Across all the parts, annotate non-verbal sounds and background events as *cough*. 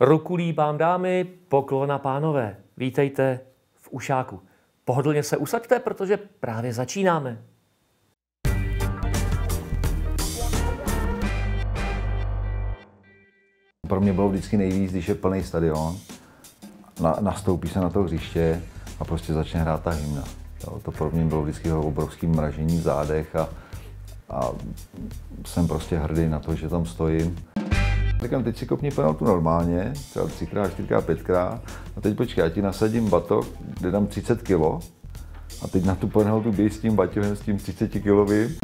Ruku líbám dámy, poklona pánové. Vítejte v Ušáku. Pohodlně se usaďte, protože právě začínáme. Pro mě bylo vždycky nejvíc, když je plný stadion, na, nastoupí se na to hřiště a prostě začne hrát ta hymna. Jo, to pro mě bylo vždycky obrovský mražení v zádech a, a jsem prostě hrdý na to, že tam stojím. Říkám, teď si kopni penaltu normálně, třeba třikrát, čtyřikrát, pětkrát. A teď počkej, já ti nasadím batok, kde dám 30 kg. A teď na tu penaltu běž s tím baťohem, s tím 30 kilovým.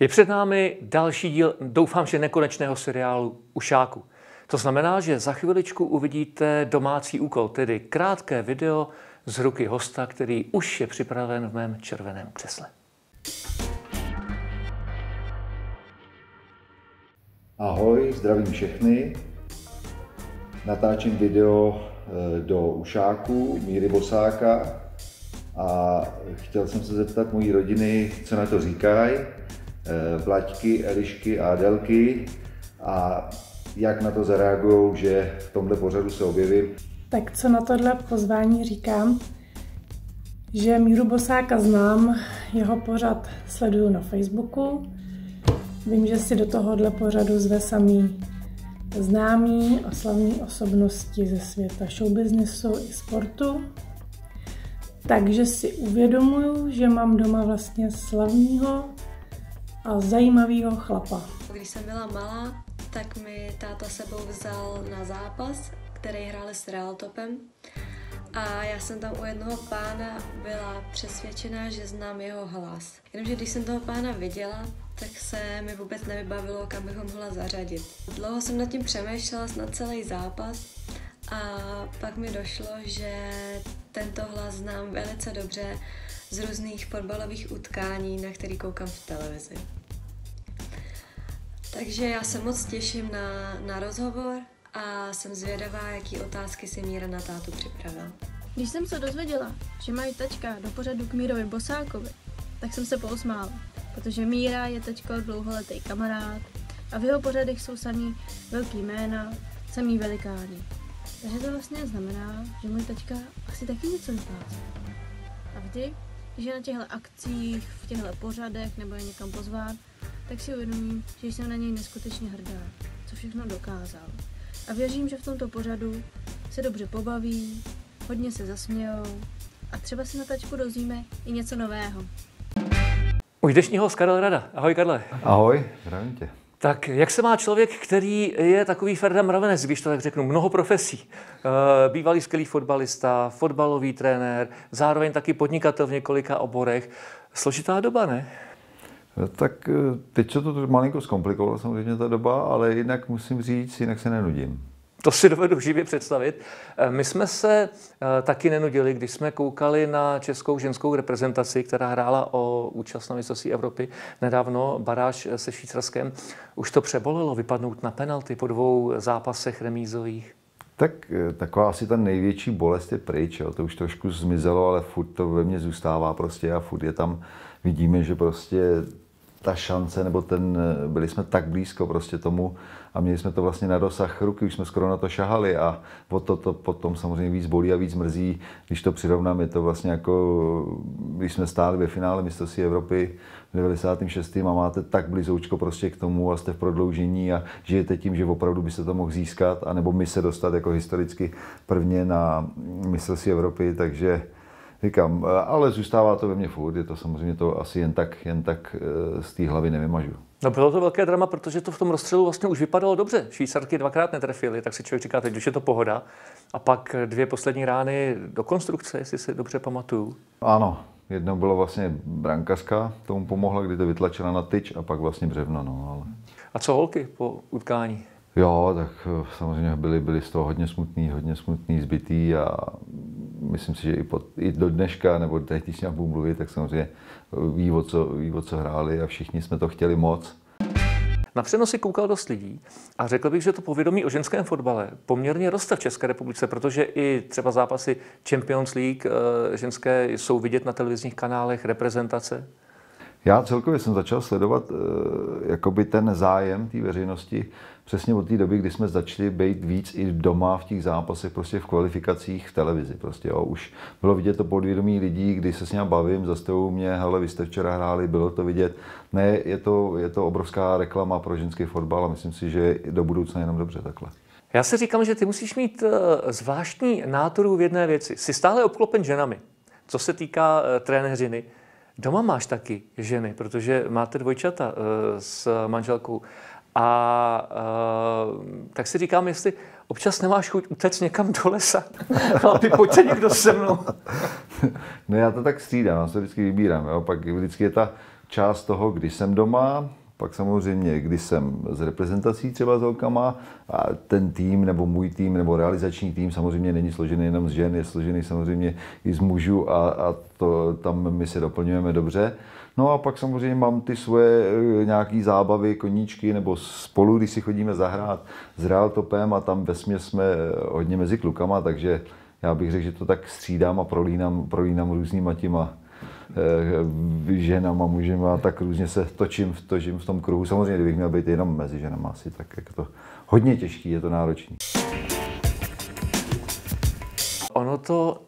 Je před námi další díl, doufám, že nekonečného seriálu Ušáku. To znamená, že za chviličku uvidíte domácí úkol, tedy krátké video z ruky hosta, který už je připraven v mém červeném křesle. Ahoj, zdravím všechny. Natáčím video eh, do Ušáku Míry Bosáka a chtěl jsem se zeptat mojí rodiny, co na to říkají. Vlaďky, Elišky a Adelky a jak na to zareagují, že v tomhle pořadu se objevím. Tak co na tohle pozvání říkám? Že Míru Bosáka znám, jeho pořad sleduju na Facebooku. Vím, že si do tohohle pořadu zve samý známí a slavní osobnosti ze světa showbiznesu i sportu. Takže si uvědomuju, že mám doma vlastně slavního a zajímavého chlapa. Když jsem byla malá, tak mi táta sebou vzal na zápas, který hráli s Realtopem. A já jsem tam u jednoho pána byla přesvědčená, že znám jeho hlas. Jenomže když jsem toho pána viděla, tak se mi vůbec nevybavilo, kam bych ho mohla zařadit. Dlouho jsem nad tím přemýšlela na celý zápas a pak mi došlo, že tento hlas znám velice dobře z různých fotbalových utkání, na který koukám v televizi. Takže já se moc těším na, na rozhovor a jsem zvědavá, jaký otázky si Míra na tátu připravil. Když jsem se dozvěděla, že mají tačka do pořadu k Mírovi Bosákovi, tak jsem se pousmála, protože Míra je teďko dlouholetý kamarád a v jeho pořadech jsou samý velký jména, samý velikáni. Takže to vlastně znamená, že můj tačka asi taky něco vyplácí. A vždy, když je na těchto akcích, v těchto pořadech nebo je někam pozván, tak si uvědomím, že jsem na něj neskutečně hrdá, co všechno dokázal. A věřím, že v tomto pořadu se dobře pobaví, hodně se zasmějou a třeba si na tačku dozvíme i něco nového. Už dnešního z Karel Rada. Ahoj Karle. Ahoj, zdravím tě. Tak jak se má člověk, který je takový Ferda Mravenec, když to tak řeknu, mnoho profesí. Eh, bývalý skvělý fotbalista, fotbalový trenér, zároveň taky podnikatel v několika oborech. Složitá doba, ne? Tak eh, teď se to malinko zkomplikovalo samozřejmě ta doba, ale jinak musím říct, jinak se nenudím. To si *laughs* dovedu živě představit. Eh, my jsme se eh, taky nenudili, když jsme koukali na českou ženskou reprezentaci, která hrála o účast na mistrovství Evropy nedávno, baráž se Švýcarskem. Už to přebolelo vypadnout na penalty po dvou zápasech remízových? Tak taková asi ta největší bolest je pryč. Jo. To už trošku zmizelo, ale furt to ve mně zůstává prostě a furt je tam, vidíme, že prostě ta šance, nebo ten, byli jsme tak blízko prostě tomu a měli jsme to vlastně na dosah ruky, už jsme skoro na to šahali a o to, to potom samozřejmě víc bolí a víc mrzí, když to přirovnám, je to vlastně jako, když jsme stáli ve finále mistrovství Evropy v 96. a máte tak blízoučko prostě k tomu a jste v prodloužení a žijete tím, že opravdu byste to mohl získat, anebo my se dostat jako historicky prvně na mistrovství Evropy, takže Říkám, ale zůstává to ve mně furt, je to samozřejmě to asi jen tak, jen tak eh, z té hlavy nevymažu. No bylo to velké drama, protože to v tom rozstřelu vlastně už vypadalo dobře. Švýcarky dvakrát netrefili, tak si člověk říká, teď už je to pohoda. A pak dvě poslední rány do konstrukce, jestli si dobře pamatuju. Ano, jedno bylo vlastně brankařka, tomu pomohla, kdy to vytlačila na tyč a pak vlastně břevno. No, ale... A co holky po utkání? Jo, tak eh, samozřejmě byli, byli z toho hodně smutný, hodně smutný, zbytý a myslím si, že i, pod, i do dneška, nebo teď, když nějak budu mluvit, tak samozřejmě ví o, co, ví, o co hráli a všichni jsme to chtěli moc. Na přenosy koukal dost lidí a řekl bych, že to povědomí o ženském fotbale poměrně roste v České republice, protože i třeba zápasy Champions League eh, ženské jsou vidět na televizních kanálech, reprezentace. Já celkově jsem začal sledovat uh, jakoby ten zájem té veřejnosti přesně od té doby, kdy jsme začali být víc i doma v těch zápasech, prostě v kvalifikacích v televizi. Prostě, jo. Už bylo vidět to podvědomí lidí, kdy se s ním bavím, zastavují mě, hele, vy jste včera hráli, bylo to vidět. Ne, je to, je to obrovská reklama pro ženský fotbal a myslím si, že do budoucna jenom dobře takhle. Já si říkám, že ty musíš mít uh, zvláštní náturu v jedné věci. Jsi stále obklopen ženami, co se týká uh, trenéřiny. Doma máš taky ženy, protože máte dvojčata uh, s manželkou. A uh, tak si říkám, jestli občas nemáš chuť utéct někam do lesa. *laughs* Chlapi, pojďte někdo se mnou. *laughs* no já to tak střídám, já se vždycky vybírám. Jo? Pak vždycky je ta část toho, když jsem doma, pak samozřejmě, když jsem z reprezentací třeba s holkama, a ten tým, nebo můj tým, nebo realizační tým samozřejmě není složený jenom z žen, je složený samozřejmě i z mužů a, a to, tam my se doplňujeme dobře. No a pak samozřejmě mám ty svoje eh, nějaký zábavy, koníčky, nebo spolu, když si chodíme zahrát s Realtopem a tam ve jsme hodně mezi klukama, takže já bych řekl, že to tak střídám a prolínám, prolínám různýma těma eh, ženama, mužema a tak různě se točím, točím v tom kruhu. Samozřejmě, kdybych měl být jenom mezi ženama asi, tak je to hodně těžký, je to náročný. Ono to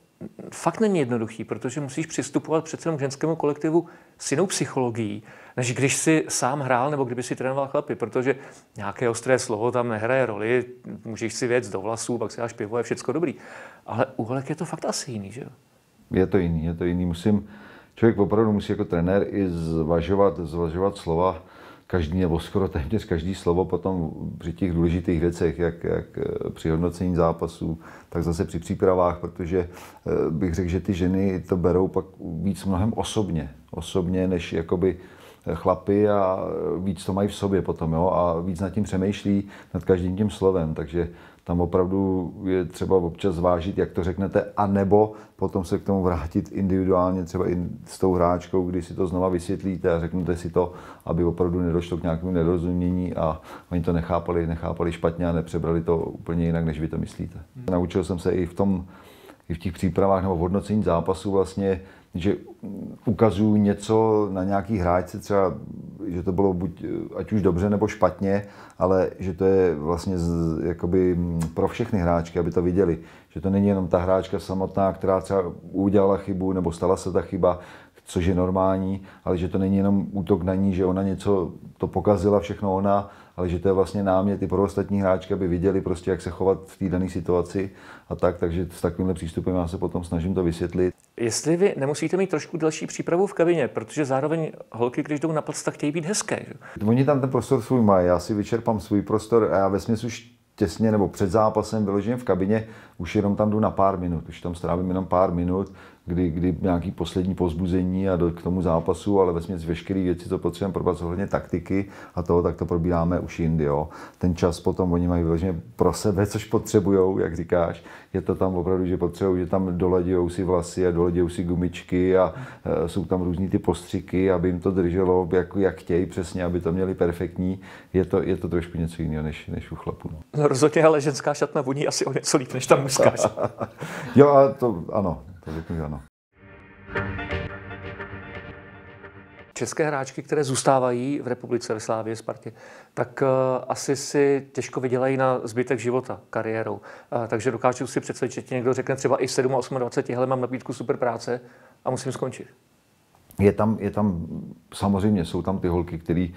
fakt není jednoduchý, protože musíš přistupovat přece k ženskému kolektivu s jinou psychologií, než když si sám hrál nebo kdyby si trénoval chlapy, protože nějaké ostré slovo tam nehraje roli, můžeš si věc do vlasů, pak si dáš pivo, je všecko dobrý. Ale u holek je to fakt asi jiný, že jo? Je to jiný, je to jiný. Musím, člověk opravdu musí jako trenér i zvažovat, zvažovat slova, každý nebo skoro téměř každý slovo potom při těch důležitých věcech, jak, jak eh, při hodnocení zápasů, tak zase při přípravách, protože eh, bych řekl, že ty ženy to berou pak víc mnohem osobně. Osobně, než jakoby eh, chlapy a víc to mají v sobě potom, jo, a víc nad tím přemýšlí, nad každým tím slovem, takže tam opravdu je třeba občas zvážit, jak to řeknete, a nebo potom se k tomu vrátit individuálně třeba i s tou hráčkou, kdy si to znova vysvětlíte a řeknete si to, aby opravdu nedošlo k nějakému nedorozumění a oni to nechápali, nechápali špatně a nepřebrali to úplně jinak, než vy to myslíte. Naučil jsem se i v tom, i v těch přípravách nebo v hodnocení zápasu vlastně že ukazuju něco na nějaký hráčce, třeba, že to bylo buď ať už dobře nebo špatně, ale že to je vlastně z, jakoby pro všechny hráčky, aby to viděli. Že to není jenom ta hráčka samotná, která třeba udělala chybu nebo stala se ta chyba, což je normální, ale že to není jenom útok na ní, že ona něco to pokazila všechno ona, ale že to je vlastně námět i pro ostatní hráčky, aby viděli prostě, jak se chovat v té dané situaci a tak, takže s takovýmhle přístupem já se potom snažím to vysvětlit. Jestli vy nemusíte mít trošku delší přípravu v kabině, protože zároveň holky, když jdou na tak chtějí být hezké. Že? Oni tam ten prostor svůj mají, já si vyčerpám svůj prostor a já ve už těsně nebo před zápasem vyloženě v kabině, už jenom tam jdu na pár minut, už tam strávím jenom pár minut, kdy, kdy nějaký poslední pozbuzení a do, k tomu zápasu, ale vesměs veškeré věci, co potřebujeme probrat ohledně taktiky a toho, tak to probíráme už jindy. Jo. Ten čas potom oni mají vyloženě pro sebe, což potřebují, jak říkáš. Je to tam opravdu, že potřebují, že tam doledějí si vlasy a doledějí si gumičky a e, jsou tam různý ty postřiky, aby jim to drželo, jak, jak chtějí přesně, aby to měli perfektní. Je to, je to trošku něco jiného než, než u chlapů. No. no rozhodně, ale ženská šatna voní asi o něco líp než ta mužská. *laughs* jo, a to ano, to řeknu, ano. České hráčky, které zůstávají v republice ve Slávě, Spartě, tak uh, asi si těžko vydělají na zbytek života kariérou. Uh, takže dokážu si představit, že ti někdo řekne třeba i 7 a 28, hele, mám nabídku super práce a musím skončit je tam, je tam, samozřejmě jsou tam ty holky, který,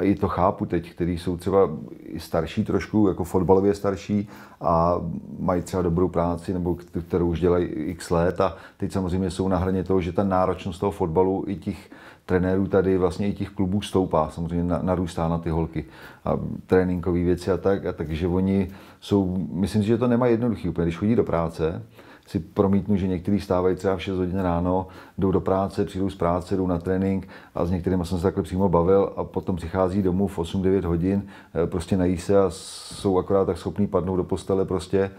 i to chápu teď, který jsou třeba i starší trošku, jako fotbalově starší a mají třeba dobrou práci, nebo kterou už dělají x let. A teď samozřejmě jsou na hraně toho, že ta náročnost toho fotbalu i těch trenérů tady, vlastně i těch klubů stoupá, samozřejmě narůstá na ty holky a tréninkové věci a tak, a takže oni jsou, myslím si, že to nemá jednoduchý. Úplně, když chodí do práce, si promítnu, že někteří stávají třeba v 6 hodin ráno, jdou do práce, přijdou z práce, jdou na trénink a s některými jsem se takhle přímo bavil a potom přichází domů v 8-9 hodin, eh, prostě nají se a jsou akorát tak schopní padnout do postele prostě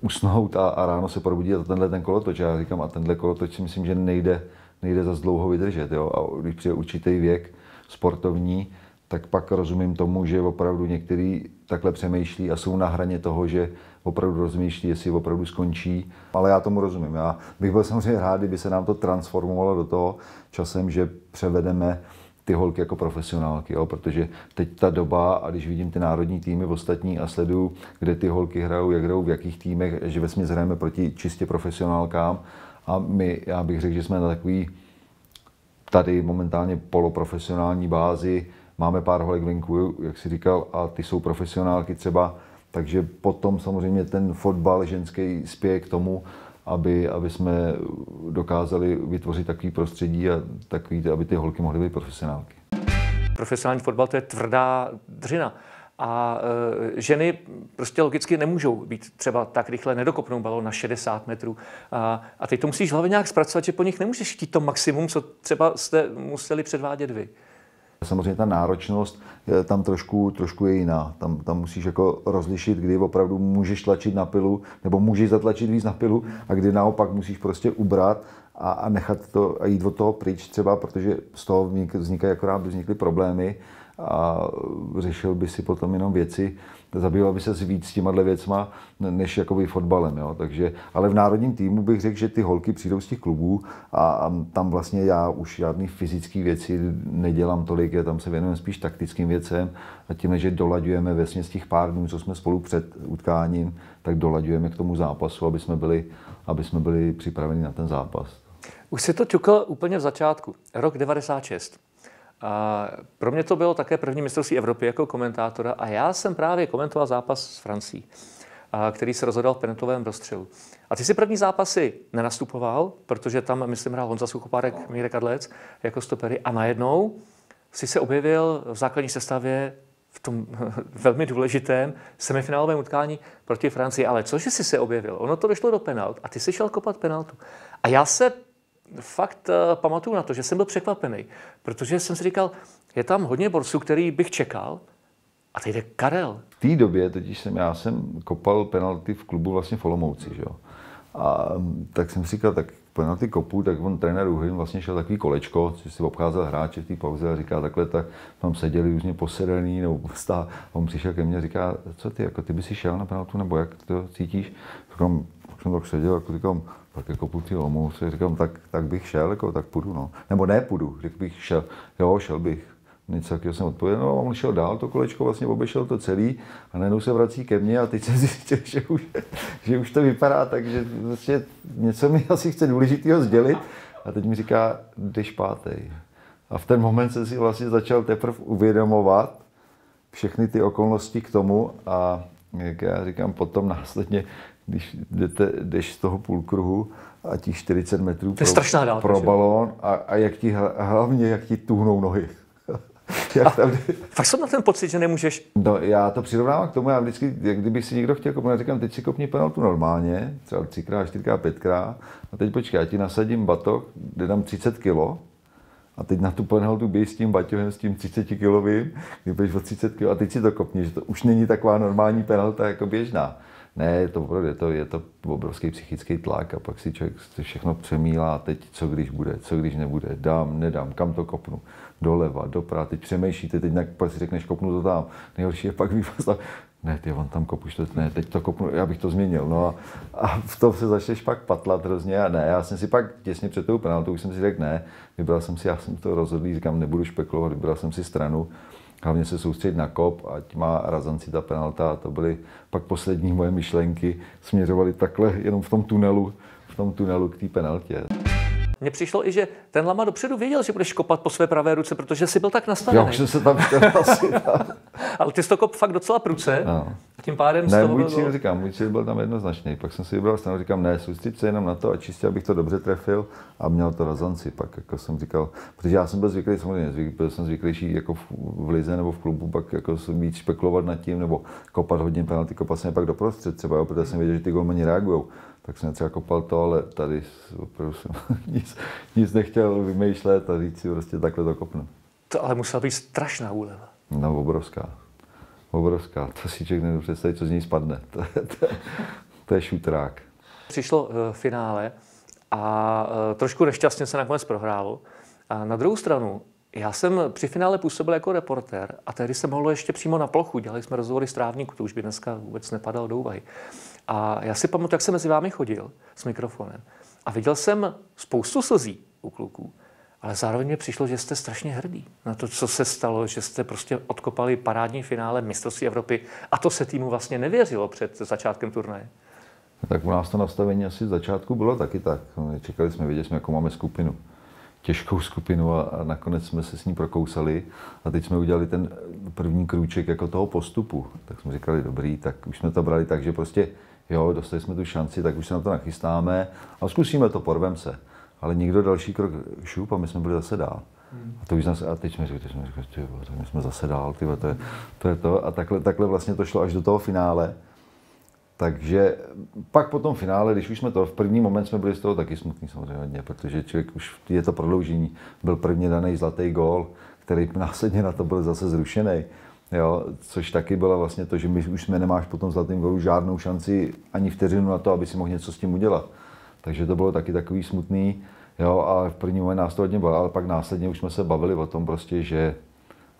usnout a, a ráno se probudit a tenhle ten kolotoč. Já říkám, a tenhle kolotoč si myslím, že nejde, nejde za dlouho vydržet. Jo? A když přijde určitý věk sportovní, tak pak rozumím tomu, že opravdu některý takhle přemýšlí a jsou na hraně toho, že opravdu rozmýšlí, jestli opravdu skončí. Ale já tomu rozumím. Já bych byl samozřejmě rád, kdyby se nám to transformovalo do toho časem, že převedeme ty holky jako profesionálky, jo? protože teď ta doba, a když vidím ty národní týmy v ostatní a sleduju, kde ty holky hrajou, jak hrajou, v jakých týmech, že ve hrajeme proti čistě profesionálkám a my, já bych řekl, že jsme na takový tady momentálně poloprofesionální bázi, máme pár holek venku, jak si říkal, a ty jsou profesionálky třeba, takže potom samozřejmě ten fotbal ženský spěje k tomu, aby, aby jsme dokázali vytvořit takový prostředí a takový, aby ty holky mohly být profesionálky. Profesionální fotbal to je tvrdá dřina. A e, ženy prostě logicky nemůžou být třeba tak rychle nedokopnou balon na 60 metrů. A, a teď to musíš hlavně nějak zpracovat, že po nich nemůžeš chtít to maximum, co třeba jste museli předvádět vy. Samozřejmě ta náročnost tam trošku, trošku je jiná. Tam, tam musíš jako rozlišit, kdy opravdu můžeš tlačit na pilu, nebo můžeš zatlačit víc na pilu, a kdy naopak musíš prostě ubrat a, a nechat to a jít od toho pryč třeba, protože z toho vznikají akorát vznikly problémy a řešil by si potom jenom věci, zabýval by se víc těma věcma, než jakoby fotbalem. Jo. Takže, ale v národním týmu bych řekl, že ty holky přijdou z těch klubů a, a tam vlastně já už žádný fyzické věci nedělám tolik, já tam se věnujeme spíš taktickým věcem a tím, že dolaďujeme ve z těch pár dnů, co jsme spolu před utkáním, tak dolaďujeme k tomu zápasu, aby jsme byli, aby jsme byli připraveni na ten zápas. Už si to ťukl úplně v začátku, rok 96. A pro mě to bylo také první mistrovství Evropy jako komentátora a já jsem právě komentoval zápas s Francií, který se rozhodl v penaltovém rozstřelu. A ty si první zápasy nenastupoval, protože tam, myslím, hrál Honza Suchopárek, Mírek Adlec jako stopery a najednou si se objevil v základní sestavě v tom *laughs* velmi důležitém semifinálovém utkání proti Francii. Ale cože jsi se objevil? Ono to došlo do penalt a ty si šel kopat penaltu. A já se fakt uh, pamatuju na to, že jsem byl překvapený, protože jsem si říkal, je tam hodně borců, který bych čekal, a teď jde Karel. V té době totiž jsem, já jsem kopal penalty v klubu vlastně v Olomouci, že jo. A mm, tak jsem si říkal, tak penalty kopu, tak on trenér Uhyn vlastně šel takový kolečko, že si obcházel hráče v té pauze a říká takhle, tak tam seděli různě posedelný, nebo stá, on přišel ke mně a říká, co ty, jako ty by si šel na penaltu, nebo jak to cítíš? Říkám, jsem tak seděl, jako říkám, tak jako půl Olomouce, říkám, tak, tak bych šel, jako, tak půjdu, no. Nebo ne půjdu, řekl bych šel, jo, šel bych. Něco takového jsem odpověděl, no a on šel dál, to kolečko vlastně obešel to celý a najednou se vrací ke mně a teď jsem *laughs* zjistil, že už, že už to vypadá tak, že vlastně něco mi *laughs* asi chce důležitého sdělit a teď mi říká, jdeš pátej. A v ten moment jsem si vlastně začal teprve uvědomovat všechny ty okolnosti k tomu a jak já říkám, potom následně když jdete, jdeš z toho půlkruhu a těch 40 metrů to pro, dálka, pro balón a, a jak ti, hlavně jak ti tuhnou nohy. *laughs* jak tam... Fakt jsem na ten pocit, že nemůžeš... No, já to přirovnávám k tomu, já vždycky, jak kdyby si někdo chtěl kopnout, říkám, teď si kopni penaltu normálně, třeba třikrát, čtyřikrát, pětkrát, a teď počkej, já ti nasadím batok, kde dám 30 kilo, a teď na tu penaltu běž s tím baťohem, s tím 30 kilovým, kdy běž o 30 kg a teď si to kopni, že to už není taková normální penalta jako běžná. Ne, je to opravdu, je to, je to obrovský psychický tlak a pak si člověk všechno přemýlá teď co když bude, co když nebude, dám, nedám, kam to kopnu, doleva, doprava, teď přemýšlíte, teď pak si řekneš, kopnu to tam, nejhorší je pak výpostav, ne, ty on tam kopuš, to, ne, teď to kopnu, já bych to změnil, no a, a v tom se začneš pak patlat hrozně a ne, já jsem si pak těsně před tou penaltou už jsem si řekl ne, vybral jsem si, já jsem to rozhodl, říkám, nebudu špekulovat, vybral jsem si stranu, hlavně se soustředit na kop, ať má razanci ta penalta. A to byly pak poslední moje myšlenky, směřovaly takhle jenom v tom tunelu, v tom tunelu k té penaltě. Mně přišlo i, že ten Lama dopředu věděl, že budeš kopat po své pravé ruce, protože jsi byl tak nastavený. Já už jsem se tam *laughs* asi *laughs* Ale ty jsi to kop fakt docela pruce. No. A tím pádem ne, z toho můj cíl, byl... říkám, můj cíl byl tam jednoznačný. Pak jsem si vybral stranu, říkám, ne, soustředit se jenom na to a čistě, abych to dobře trefil a měl to razanci. Pak jako jsem říkal, protože já jsem byl zvyklý, samozřejmě, zvyklý, byl jsem zvyklejší jako v, v lize nebo v klubu, pak jako víc špekulovat nad tím, nebo kopat hodně penalty, kopat jsem pak doprostřed třeba, jo, protože jsem věděl, že ty golmani reagují tak jsem třeba kopal to, ale tady opravdu jsem *laughs* nic, nic nechtěl vymýšlet a říct si prostě takhle to kopnu. To ale musela být strašná úleva. No, obrovská. Obrovská. To si člověk nemůže představit, co z ní spadne. *laughs* To, to, to je šutrák. Přišlo uh, finále a uh, trošku nešťastně se nakonec prohrálo. A na druhou stranu Já jsem při finále působil jako reportér a tehdy se mohlo ještě přímo na plochu. Dělali jsme rozhovory s trávníku, to už by dneska vůbec nepadalo do úvahy. A já si pamatuju, jak jsem mezi vámi chodil s mikrofonem a viděl jsem spoustu slzí u kluků, ale zároveň mi přišlo, že jste strašně hrdý na to, co se stalo, že jste prostě odkopali parádní finále mistrovství Evropy a to se týmu vlastně nevěřilo před začátkem turnaje. Tak u nás to nastavení asi z začátku bylo taky tak. Čekali jsme, viděli jsme, jakou máme skupinu. Těžkou skupinu a, a nakonec jsme se s ní prokousali a teď jsme udělali ten první krůček jako toho postupu. Tak jsme říkali, dobrý, tak už jsme to brali tak, že prostě jo, dostali jsme tu šanci, tak už se na to nachystáme a zkusíme to, porvem se. Ale nikdo další krok šup a my jsme byli zase dál. A, to už nás, a teď jsme řekli, teď jsme řekli, ty, tak my jsme zase dál, tyvo, to, je, to je to. A takhle, takhle vlastně to šlo až do toho finále. Takže pak po tom finále, když už jsme to, v první moment jsme byli z toho taky smutní samozřejmě, protože člověk už je to prodloužení, byl prvně daný zlatý gól, který následně na to byl zase zrušený. Jo, což taky bylo vlastně to, že my už jsme nemáš po tom zlatém golu žádnou šanci ani vteřinu na to, aby si mohl něco s tím udělat. Takže to bylo taky takový smutný. Jo, a v první moment nás to hodně bylo, ale pak následně už jsme se bavili o tom prostě, že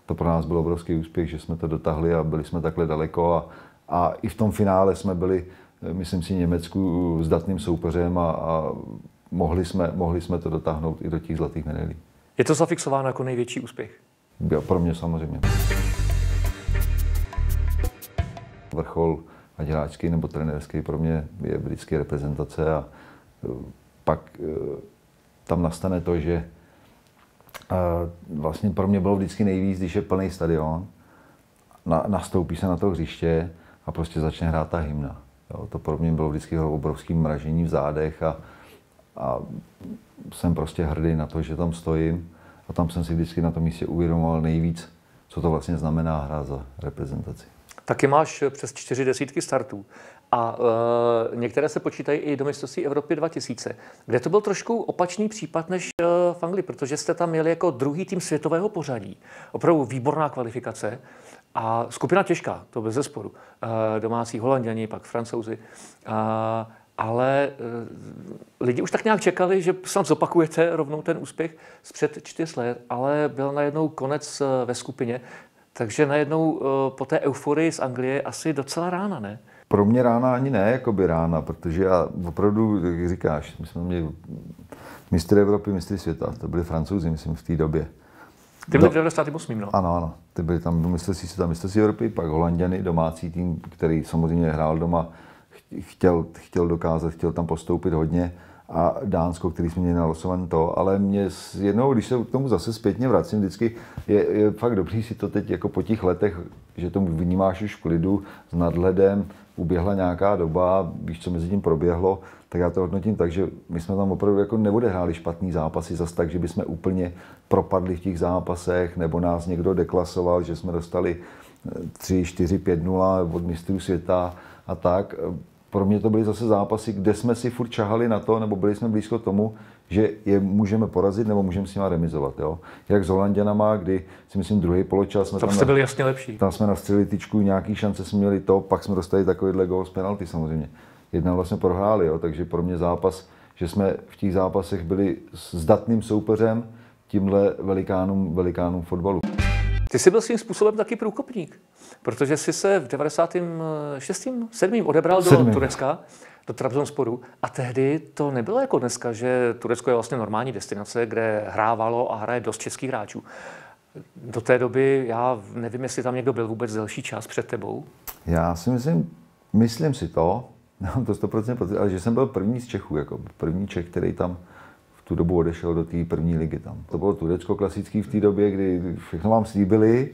to pro nás byl obrovský úspěch, že jsme to dotáhli a byli jsme takhle daleko a, a i v tom finále jsme byli, myslím si, Německu zdatným soupeřem a, a mohli, jsme, mohli jsme to dotáhnout i do těch zlatých medailí. Je to zafixováno jako největší úspěch? Jo, pro mě samozřejmě. Vrchol ať hráčský nebo trenérský pro mě je vždycky reprezentace a pak e, tam nastane to, že vlastně pro mě bylo vždycky nejvíc, když je plný stadion, nastoupí se na to hřiště a prostě začne hrát ta hymna. Jo, to pro mě bylo vždycky obrovský mražení v zádech a, a jsem prostě hrdý na to, že tam stojím a tam jsem si vždycky na tom místě uvědomoval nejvíc, co to vlastně znamená hra za reprezentaci. Taky máš přes čtyři desítky startů a e, některé se počítají i do mistrovství Evropy 2000, kde to byl trošku opačný případ než e, v Anglii, protože jste tam měli jako druhý tým světového pořadí. Opravdu výborná kvalifikace a skupina těžká, to bez zesporu. E, domácí holanděni, pak francouzi. E, ale e, lidi už tak nějak čekali, že sám zopakujete rovnou ten úspěch z před čtyř let, ale byl najednou konec ve skupině. Takže najednou e, po té euforii z Anglie asi docela rána, ne? Pro mě rána ani ne, jako by rána, protože já opravdu, jak říkáš, my jsme měli mistry Evropy, mistry světa, to byli francouzi, myslím, v té době. Ty byli v 98. No. Ano, ano. Ty byli tam mistrovství světa, mistrovství Evropy, pak Holanděny, domácí tým, který samozřejmě hrál doma, chtěl, chtěl dokázat, chtěl tam postoupit hodně a Dánsko, který jsme měli nalosované to, ale mě jednou, když se k tomu zase zpětně vracím, vždycky je, je fakt dobrý si to teď jako po těch letech, že tomu vnímáš už v klidu, s nadhledem, uběhla nějaká doba, víš, co mezi tím proběhlo, tak já to hodnotím tak, že my jsme tam opravdu jako neodehráli špatný zápasy, zase tak, že bychom úplně propadli v těch zápasech, nebo nás někdo deklasoval, že jsme dostali 3, 4, 5, 0 od mistrů světa a tak pro mě to byly zase zápasy, kde jsme si furt čahali na to, nebo byli jsme blízko tomu, že je můžeme porazit nebo můžeme s nimi remizovat. Jo? Jak s Holanděnama, kdy si myslím druhý poločas jsme tam, tam byli jasně lepší. Tam jsme nastřelili tyčku, nějaký šance jsme měli to, pak jsme dostali takovýhle gol z penalty samozřejmě. Jedna vlastně prohráli, jo? takže pro mě zápas, že jsme v těch zápasech byli s datným soupeřem, tímhle velikánům, velikánům fotbalu. Ty jsi byl svým způsobem taky průkopník, protože jsi se v 96. 7. odebral do Sedmým. Turecka, do Trabzonsporu a tehdy to nebylo jako dneska, že Turecko je vlastně normální destinace, kde hrávalo a hraje dost českých hráčů. Do té doby, já nevím, jestli tam někdo byl vůbec delší čas před tebou. Já si myslím, myslím si to, mám *laughs* to 100% ale že jsem byl první z Čechů, jako první Čech, který tam tu dobu odešel do té první ligy tam. To bylo Turecko klasický v té době, kdy všechno vám slíbili,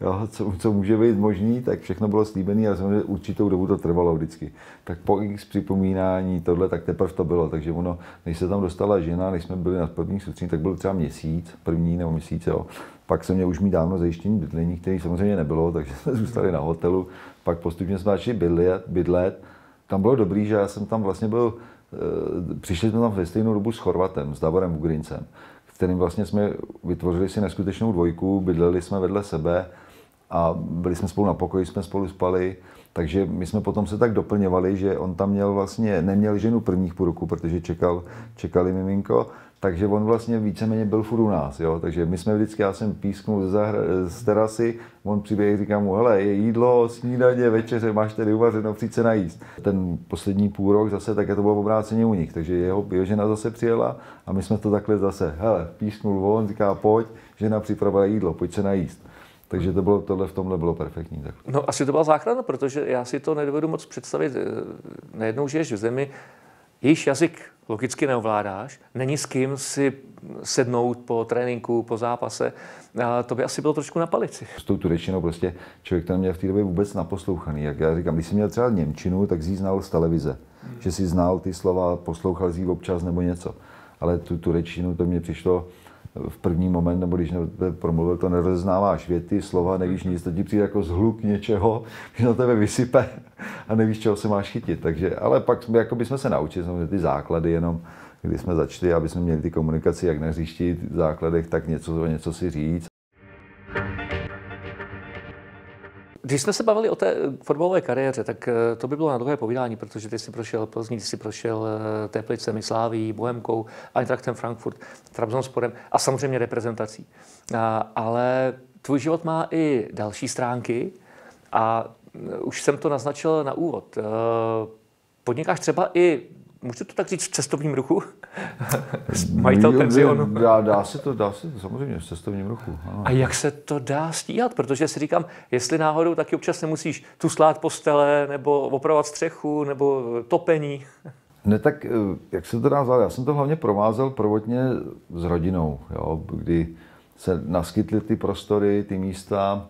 jo, co, co, může být možný, tak všechno bylo slíbené, ale samozřejmě určitou dobu to trvalo vždycky. Tak po x připomínání tohle, tak teprve to bylo. Takže ono, než se tam dostala žena, než jsme byli na první sutří, tak byl třeba měsíc, první nebo měsíc, jo. Pak jsem měl už mít dávno zajištění bydlení, který samozřejmě nebylo, takže *laughs* jsme zůstali na hotelu. Pak postupně jsme začali bydlet, bydlet. Tam bylo dobrý, že já jsem tam vlastně byl přišli jsme tam ve stejnou dobu s Chorvatem, s Davorem Ugrincem, kterým vlastně jsme vytvořili si neskutečnou dvojku, bydleli jsme vedle sebe a byli jsme spolu na pokoji, jsme spolu spali, takže my jsme potom se tak doplňovali, že on tam měl vlastně, neměl ženu prvních půl roku, protože čekal, čekali miminko, takže on vlastně víceméně byl furt u nás, jo? takže my jsme vždycky, já jsem písknul z, z terasy, on přiběh, říkám mu, hele, je jídlo, snídaně, večeře, máš tady uvařeno, přijď se najíst. Ten poslední půl rok zase také to bylo obráceně u nich, takže jeho, jeho žena zase přijela a my jsme to takhle zase, hele, písknul on, říká, pojď, žena připravila jídlo, pojď se najíst. Takže to bylo, tohle v tomhle bylo perfektní. Tak. No asi to byla záchrana, protože já si to nedovedu moc představit. Najednou žiješ v zemi, jejíž jazyk logicky neovládáš, není s kým si sednout po tréninku, po zápase. A to by asi bylo trošku na palici. S tou turečtinou prostě člověk to měl v té době vůbec naposlouchaný. Jak já říkám, když jsi měl třeba Němčinu, tak jsi znal z televize. Hmm. Že si znal ty slova, poslouchal jsi občas nebo něco. Ale tu turečtinu to mě přišlo v první moment, nebo když promluvil, to nerozeznáváš věty, slova, nevíš nic, to ti přijde jako zhluk něčeho, *laughs* že na tebe vysype a nevíš, čeho se máš chytit. Takže, ale pak jsme, jako bychom se naučili, samozřejmě ty základy jenom, kdy jsme začali, aby jsme měli ty komunikaci jak na hřišti, základech, tak něco, něco si říct. Když jsme se bavili o té fotbalové kariéře, tak eh, to by bylo na dlouhé povídání, protože ty jsi prošel Plzní, ty jsi prošel eh, Teplicemi, Sláví, Bohemkou, Eintrachtem Frankfurt, Trabzonsporem a samozřejmě reprezentací. A, ale tvůj život má i další stránky a eh, už jsem to naznačil na úvod. Podnikáš třeba i můžu to tak říct, v cestovním ruchu? *laughs* Majitel penzionu. Dá, dá se to, dá se to samozřejmě v cestovním ruchu. Ano. A jak se to dá stíhat? Protože si říkám, jestli náhodou taky občas nemusíš tu slát postele, nebo opravovat střechu, nebo topení. *laughs* Ne, tak eh, jak se to dá zvládat? Já jsem to hlavně provázel prvotně s rodinou, jo, kdy se naskytly ty prostory, ty místa.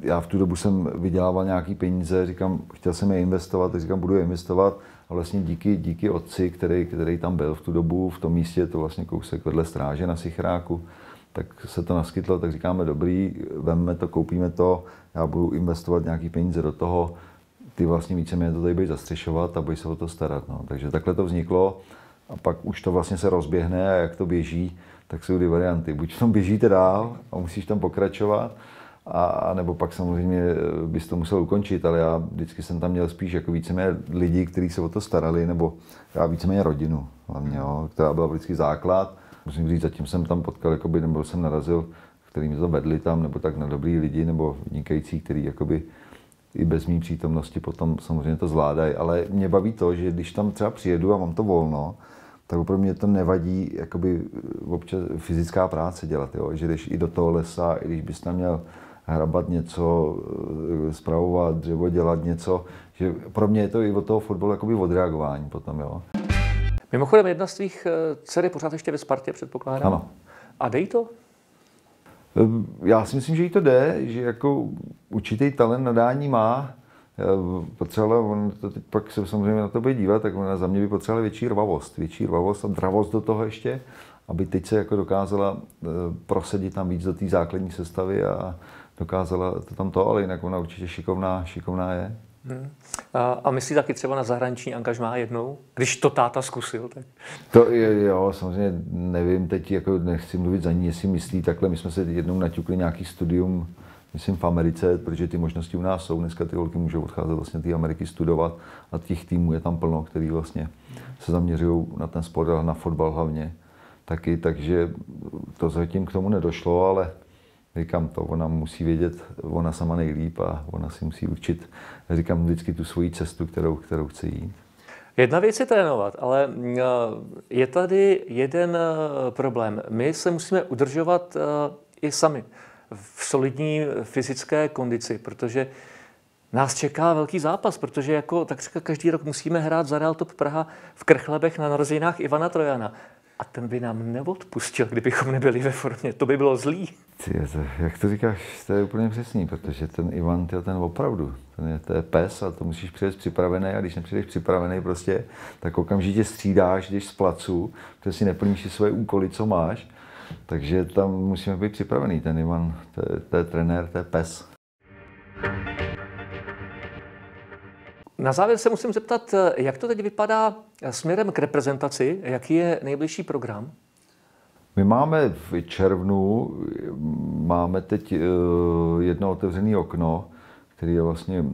Já v tu dobu jsem vydělával nějaký peníze, říkám, chtěl jsem je investovat, tak říkám, budu je investovat a vlastně díky, díky otci, který, který tam byl v tu dobu, v tom místě, to vlastně kousek vedle stráže na Sichráku, tak se to naskytlo, tak říkáme, dobrý, vemme to, koupíme to, já budu investovat nějaký peníze do toho, ty vlastně víceméně to tady budeš zastřešovat a budeš se o to starat. No. Takže takhle to vzniklo a pak už to vlastně se rozběhne a jak to běží, tak jsou dvě varianty. Buď v tom běžíte dál a musíš tam pokračovat, a, nebo pak samozřejmě eh, bys to musel ukončit, ale já vždycky jsem tam měl spíš jako víceméně lidi, kteří se o to starali, nebo já víceméně rodinu hlavně, jo, která byla vždycky základ. Musím říct, zatím jsem tam potkal, jakoby, nebo jsem narazil, který mi to vedli tam, nebo tak na dobrý lidi, nebo vynikající, který jakoby i bez mý přítomnosti potom samozřejmě to zvládají, ale mě baví to, že když tam třeba přijedu a mám to volno, tak opravdu mě to nevadí jakoby občas fyzická práce dělat, jo? že jdeš i do toho lesa, i když bys tam měl hrabat něco, zpravovat eh, dřevo, dělat něco. Že pro mě je to i od toho fotbalu jakoby odreagování potom, jo. Mimochodem, jedna z tvých eh, dcer je pořád ještě ve Spartě, předpokládám. Ano. A dej to? Eh, já si myslím, že jí to jde, že jako určitý talent nadání má. Potřebovala, on to teď pak se samozřejmě na to bude dívat, tak ona za mě by potřebovala větší rvavost, větší rvavost a dravost do toho ještě, aby teď se jako dokázala prosadit tam víc do té základní sestavy a, dokázala to tam to, ale jinak ona určitě šikovná, šikovná je. Hmm. A, a myslí taky třeba na zahraniční angažmá jednou, když to táta zkusil? Tak... To je, jo, samozřejmě nevím, teď jako nechci mluvit za ní, jestli myslí takhle. My jsme se jednou naťukli nějaký studium, myslím v Americe, protože ty možnosti u nás jsou. Dneska ty holky můžou odcházet vlastně ty Ameriky studovat a těch týmů je tam plno, který vlastně se zaměřují na ten sport a na fotbal hlavně taky, takže to zatím k tomu nedošlo, ale Říkám to, ona musí vědět, ona sama nejlíp a ona si musí učit, říkám vždycky tu svoji cestu, kterou, kterou chce jít. Jedna věc je trénovat, ale mm, je tady jeden eh, problém. My se musíme udržovat eh, i sami v solidní fyzické kondici, protože nás čeká velký zápas, protože jako tak říká, každý rok musíme hrát za Real Top Praha v Krchlebech na narozeninách Ivana Trojana. A ten by nám neodpustil, kdybychom nebyli ve formě. To by bylo zlý. Ty, to, jak to říkáš, to je úplně přesný, protože ten Ivan, tyjo, ten opravdu, ten je, to je pes a to musíš přijet připravený a když nepřijdeš připravený prostě, tak okamžitě střídáš, když z placu, protože si neplníš si svoje úkoly, co máš, takže tam musíme být připravený. Ten Ivan, to je, to je trenér, to je pes. Na závěr se musím zeptat, jak to teď vypadá směrem k reprezentaci, jaký je nejbližší program? My máme v červnu, máme teď eh, jedno otevřené okno, který je vlastně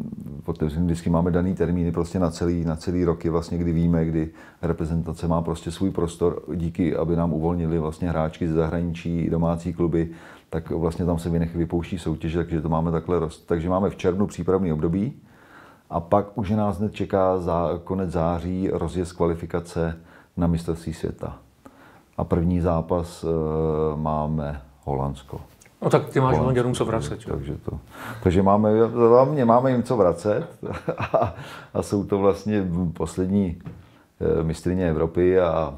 otevřený, vždycky máme daný termíny prostě na celý, na celý roky, vlastně, kdy víme, kdy reprezentace má prostě svůj prostor díky, aby nám uvolnili vlastně hráčky ze zahraničí, domácí kluby, tak vlastně tam se vynech vypouští soutěže, takže to máme takhle rost. Takže máme v červnu přípravný období a pak už nás hned čeká za konec září rozjezd kvalifikace na mistrovství světa. A první zápas e, máme Holandsko. No tak ty máš Holanděnům co vracet. Takže, to, takže máme, hlavně máme jim co vracet *laughs* a, a jsou to vlastně poslední e, mistrině Evropy a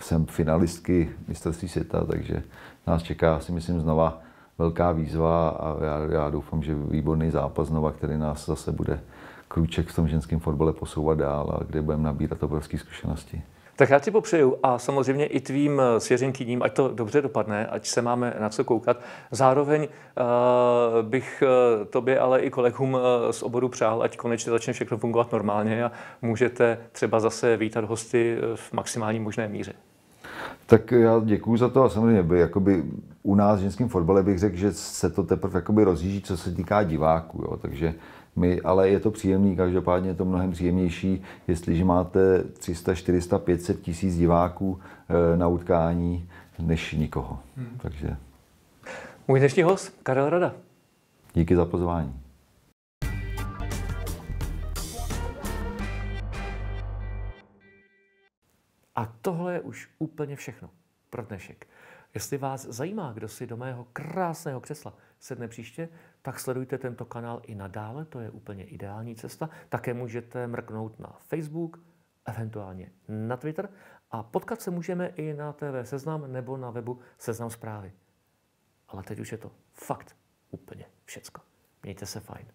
jsem finalistky mistrovství světa, takže nás čeká, si myslím, znova velká výzva a já, já doufám, že výborný zápas znova, který nás zase bude krůček v tom ženském fotbale posouvat dál a kde budeme nabírat obrovské zkušenosti. Tak já ti popřeju a samozřejmě i tvým eh, svěřenkyním, ať to dobře dopadne, ať se máme na co koukat. Zároveň uh, bych uh, tobě, ale i kolegům uh, z oboru přál, ať konečně začne všechno fungovat normálně a můžete třeba zase vítat hosty v maximální možné míře. Tak já děkuji za to a samozřejmě by, jakoby u nás v ženském fotbale bych řekl, že se to teprve jakoby rozjíždí, co se týká diváků. Jo. Takže my, ale je to příjemný, každopádně je to mnohem příjemnější, jestliže máte 300, 400, 500 tisíc diváků e, na utkání, než nikoho. Hmm. Takže... Můj dnešní host, Karel Rada. Díky za pozvání. A tohle je už úplně všechno pro dnešek. Jestli vás zajímá, kdo si do mého krásného křesla sedne příště, tak sledujte tento kanál i nadále, to je úplně ideální cesta. Také můžete mrknout na Facebook, eventuálně na Twitter a potkat se můžeme i na TV Seznam nebo na webu Seznam zprávy. Ale teď už je to fakt úplně všecko. Mějte se fajn.